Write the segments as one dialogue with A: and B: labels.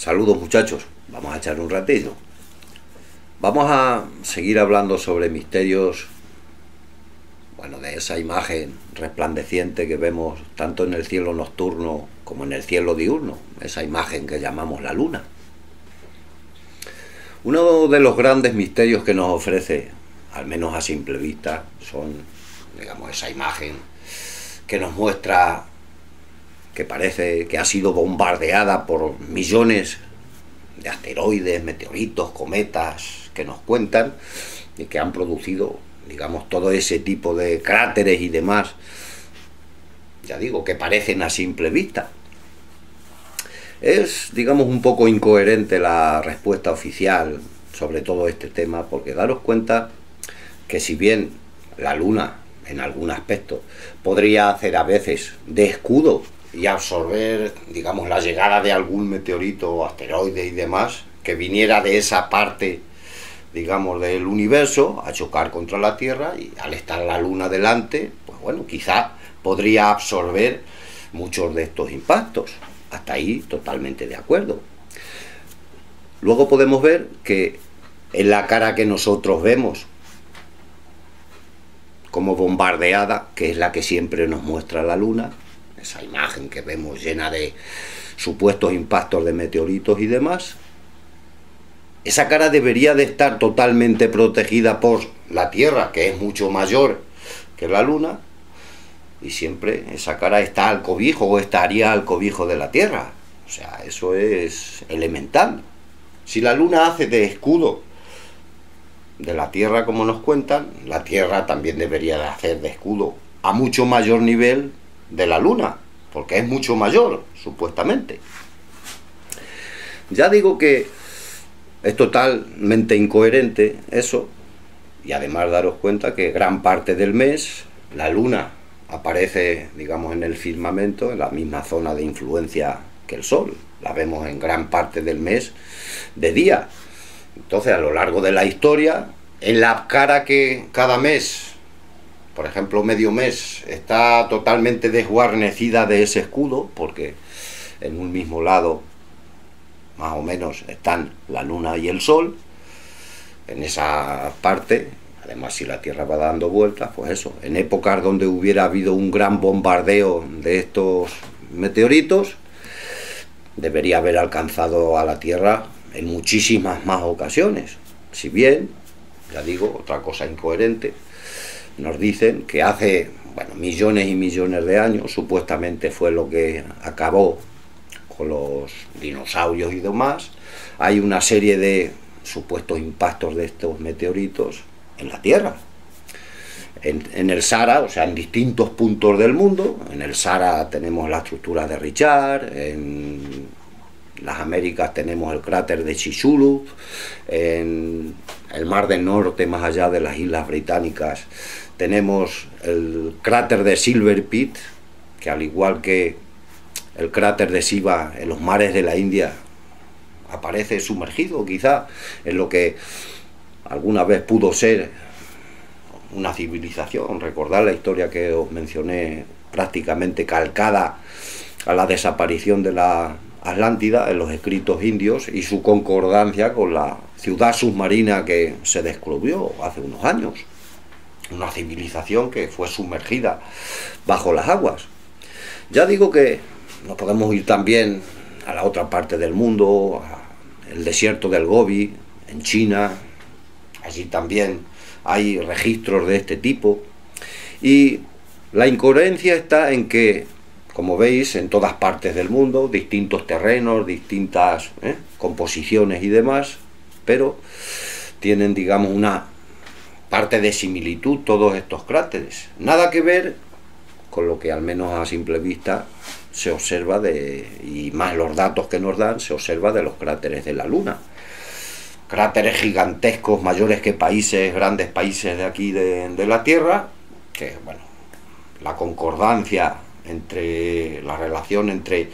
A: Saludos muchachos, vamos a echar un ratillo. Vamos a seguir hablando sobre misterios, bueno, de esa imagen resplandeciente que vemos tanto en el cielo nocturno como en el cielo diurno, esa imagen que llamamos la luna. Uno de los grandes misterios que nos ofrece, al menos a simple vista, son, digamos, esa imagen que nos muestra que parece que ha sido bombardeada por millones de asteroides, meteoritos, cometas que nos cuentan y que han producido, digamos, todo ese tipo de cráteres y demás, ya digo, que parecen a simple vista. Es, digamos, un poco incoherente la respuesta oficial sobre todo este tema, porque daros cuenta que si bien la Luna, en algún aspecto, podría hacer a veces de escudo y absorber, digamos, la llegada de algún meteorito, asteroide y demás, que viniera de esa parte, digamos, del universo a chocar contra la Tierra y al estar la Luna delante, pues bueno, quizá podría absorber muchos de estos impactos. Hasta ahí totalmente de acuerdo. Luego podemos ver que en la cara que nosotros vemos como bombardeada, que es la que siempre nos muestra la Luna, esa imagen que vemos llena de supuestos impactos de meteoritos y demás, esa cara debería de estar totalmente protegida por la Tierra, que es mucho mayor que la Luna, y siempre esa cara está al cobijo o estaría al cobijo de la Tierra. O sea, eso es elemental. Si la Luna hace de escudo de la Tierra, como nos cuentan, la Tierra también debería de hacer de escudo a mucho mayor nivel de la Luna, porque es mucho mayor, supuestamente. Ya digo que es totalmente incoherente eso, y además daros cuenta que gran parte del mes la Luna aparece, digamos, en el firmamento, en la misma zona de influencia que el Sol. La vemos en gran parte del mes de día. Entonces, a lo largo de la historia, en la cara que cada mes por ejemplo, medio mes está totalmente desguarnecida de ese escudo, porque en un mismo lado, más o menos, están la luna y el sol. En esa parte, además si la Tierra va dando vueltas, pues eso, en épocas donde hubiera habido un gran bombardeo de estos meteoritos, debería haber alcanzado a la Tierra en muchísimas más ocasiones. Si bien, ya digo, otra cosa incoherente, nos dicen que hace bueno, millones y millones de años, supuestamente fue lo que acabó con los dinosaurios y demás, hay una serie de supuestos impactos de estos meteoritos en la Tierra. En, el Sahara, o sea, en distintos puntos del mundo. En el Sahara tenemos la estructura de Richard, en las Américas tenemos el cráter de Chicxulub, en el Mar del Norte, más allá de las Islas Británicas, tenemos el cráter de Silver Pit, que al igual que el cráter de Siva en los mares de la India, aparece sumergido quizá en lo que alguna vez pudo ser una civilización. Recordar la historia que os mencioné prácticamente calcada a la desaparición de la Atlántida en los escritos indios y su concordancia con la ciudad submarina que se descubrió hace unos años una civilización que fue sumergida bajo las aguas. Ya digo que nos podemos ir también a la otra parte del mundo, el desierto del Gobi, en China, allí también hay registros de este tipo. Y la incoherencia está en que, como veis, en todas partes del mundo, distintos terrenos, distintas ¿eh? composiciones y demás, pero tienen, digamos, una parte de similitud todos estos cráteres. Nada que ver con lo que al menos a simple vista se observa de, y más los datos que nos dan, se observa de los cráteres de la Luna. Cráteres gigantescos, mayores que países, grandes países de aquí de, de la Tierra, que bueno, la concordancia entre la relación entre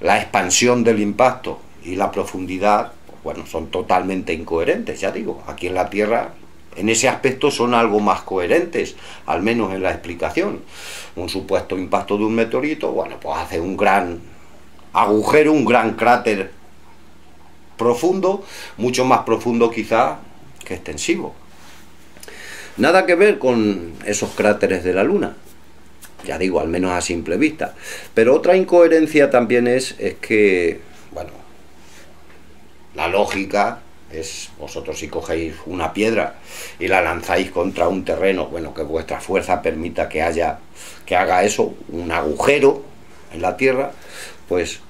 A: la expansión del impacto y la profundidad, pues bueno, son totalmente incoherentes, ya digo, aquí en la Tierra en ese aspecto son algo más coherentes, al menos en la explicación. Un supuesto impacto de un meteorito, bueno, pues hace un gran agujero, un gran cráter profundo, mucho más profundo quizá que extensivo. Nada que ver con esos cráteres de la Luna, ya digo, al menos a simple vista. Pero otra incoherencia también es, es que, bueno, la lógica es vosotros si cogéis una piedra y la lanzáis contra un terreno, bueno, que vuestra fuerza permita que haya, que haga eso, un agujero en la tierra, pues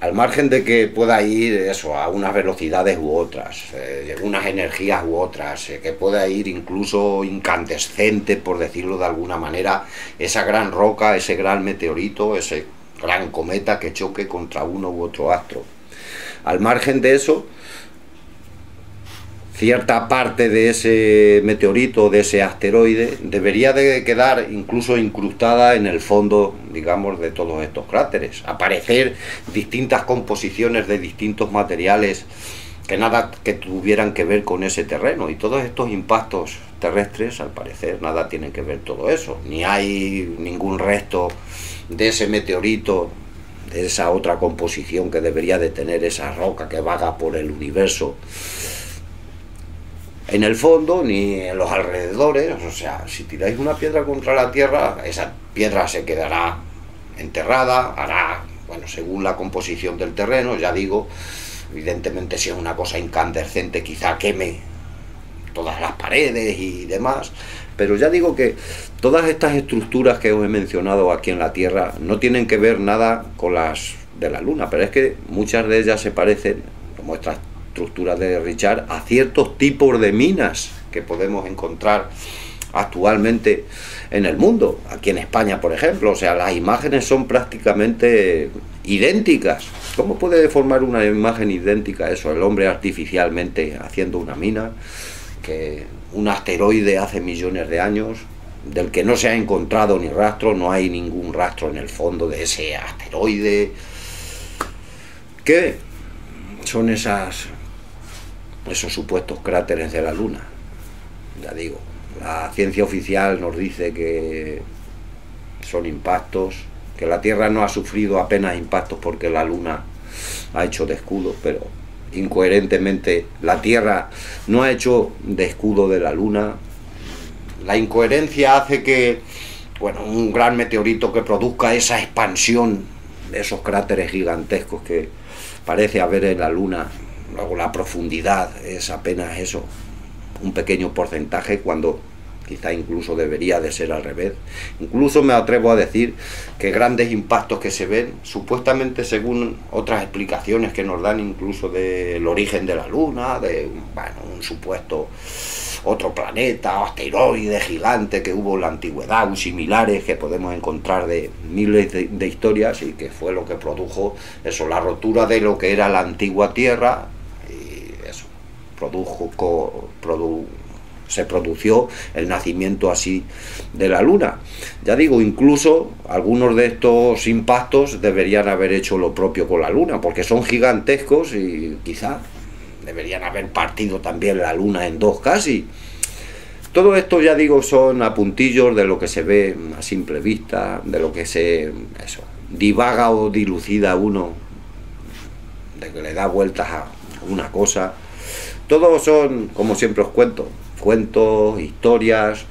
A: al margen de que pueda ir eso a unas velocidades u otras, eh, unas energías u otras, eh, que pueda ir incluso incandescente, por decirlo de alguna manera, esa gran roca, ese gran meteorito, ese gran cometa que choque contra uno u otro astro. Al margen de eso, cierta parte de ese meteorito, de ese asteroide, debería de quedar incluso incrustada en el fondo, digamos, de todos estos cráteres. Aparecer distintas composiciones de distintos materiales que nada que tuvieran que ver con ese terreno. Y todos estos impactos terrestres, al parecer, nada tienen que ver todo eso. Ni hay ningún resto de ese meteorito, de esa otra composición que debería de tener esa roca que vaga por el universo en el fondo ni en los alrededores. O sea, si tiráis una piedra contra la tierra, esa piedra se quedará enterrada, hará, bueno, según la composición del terreno, ya digo, evidentemente si es una cosa incandescente quizá queme todas las paredes y demás, pero ya digo que todas estas estructuras que os he mencionado aquí en la Tierra no tienen que ver nada con las de la Luna, pero es que muchas de ellas se parecen, como estas estructura de Richard a ciertos tipos de minas que podemos encontrar actualmente en el mundo, aquí en España por ejemplo, o sea, las imágenes son prácticamente idénticas. ¿Cómo puede formar una imagen idéntica eso? El hombre artificialmente haciendo una mina, que un asteroide hace millones de años, del que no se ha encontrado ni rastro, no hay ningún rastro en el fondo de ese asteroide. ¿Qué son esas esos supuestos cráteres de la Luna. Ya digo, la ciencia oficial nos dice que son impactos, que la Tierra no ha sufrido apenas impactos porque la Luna ha hecho de escudo, pero incoherentemente la Tierra no ha hecho de escudo de la Luna. La incoherencia hace que, bueno, un gran meteorito que produzca esa expansión de esos cráteres gigantescos que parece haber en la Luna Luego la profundidad es apenas eso, un pequeño porcentaje cuando quizá incluso debería de ser al revés. Incluso me atrevo a decir que grandes impactos que se ven, supuestamente según otras explicaciones que nos dan incluso del origen de la Luna, de bueno, un supuesto otro planeta, asteroide gigante que hubo en la antigüedad, similares que podemos encontrar de miles de, historias y que fue lo que produjo eso, la rotura de lo que era la antigua Tierra produjo, se produjo el nacimiento así de la Luna. Ya digo, incluso algunos de estos impactos deberían haber hecho lo propio con la Luna, porque son gigantescos y quizá deberían haber partido también la Luna en dos casi. Todo esto, ya digo, son apuntillos de lo que se ve a simple vista, de lo que se eso, divaga o dilucida uno, de que le da vueltas a una cosa todos son, como siempre os cuento, cuentos, historias,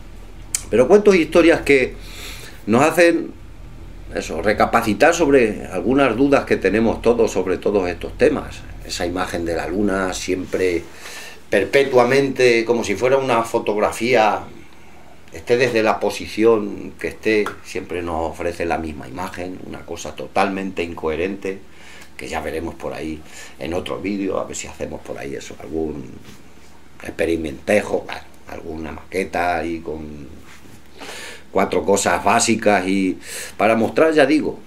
A: pero cuentos e historias que nos hacen eso, recapacitar sobre algunas dudas que tenemos todos sobre todos estos temas. Esa imagen de la luna siempre perpetuamente como si fuera una fotografía, esté desde la posición que esté, siempre nos ofrece la misma imagen, una cosa totalmente incoherente que ya veremos por ahí en otro vídeo, a ver si hacemos por ahí eso, algún experimentejo, alguna maqueta y con cuatro cosas básicas y para mostrar, ya digo,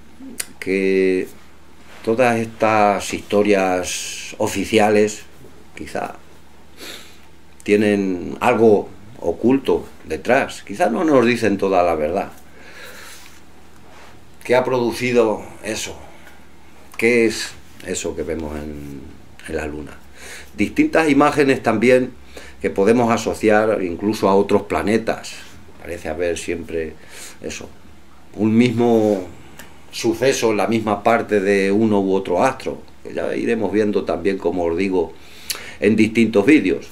A: que todas estas historias oficiales quizá tienen algo oculto detrás, quizá no nos dicen toda la verdad. ¿Qué ha producido eso? ¿Qué es eso que vemos en, la Luna? Distintas imágenes también que podemos asociar incluso a otros planetas. Parece haber siempre eso, un mismo suceso en la misma parte de uno u otro astro. Ya iremos viendo también, como os digo, en distintos vídeos.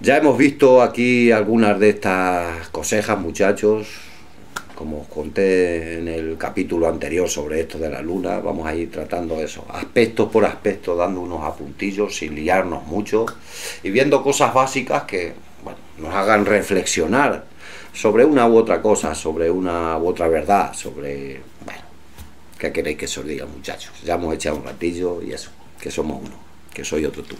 A: Ya hemos visto aquí algunas de estas cosejas, muchachos. Como os conté en el capítulo anterior sobre esto de la luna, vamos a ir tratando eso, aspecto por aspecto, dando unos apuntillos sin liarnos mucho y viendo cosas básicas que nos hagan reflexionar sobre una u otra cosa, sobre una u otra verdad, sobre... Bueno, ¿qué queréis que os diga, muchachos? Ya hemos echado un ratillo y eso, que somos uno, que soy otro tú.